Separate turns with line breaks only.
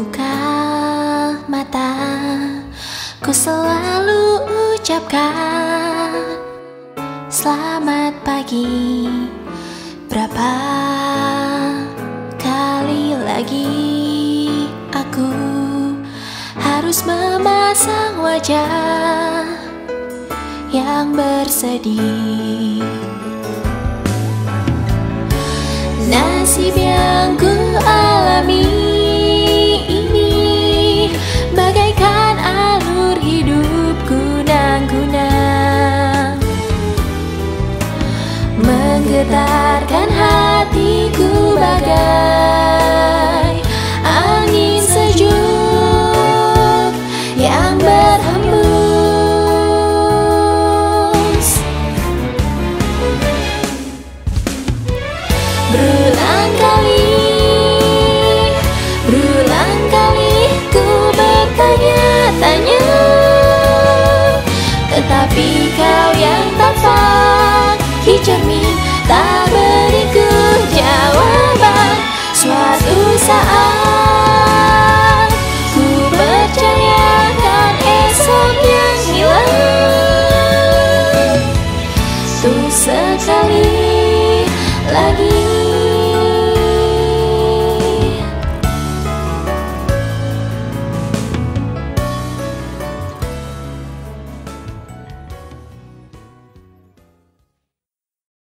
buka mata Ku selalu ucapkan Selamat pagi. Berapa kali lagi aku Harus memasang wajah Yang bersedih? Menggetarkan hatiku bagai angin sejuk yang berhembus. Berulang kali, berulang kali ku bertanya-tanya Tetapi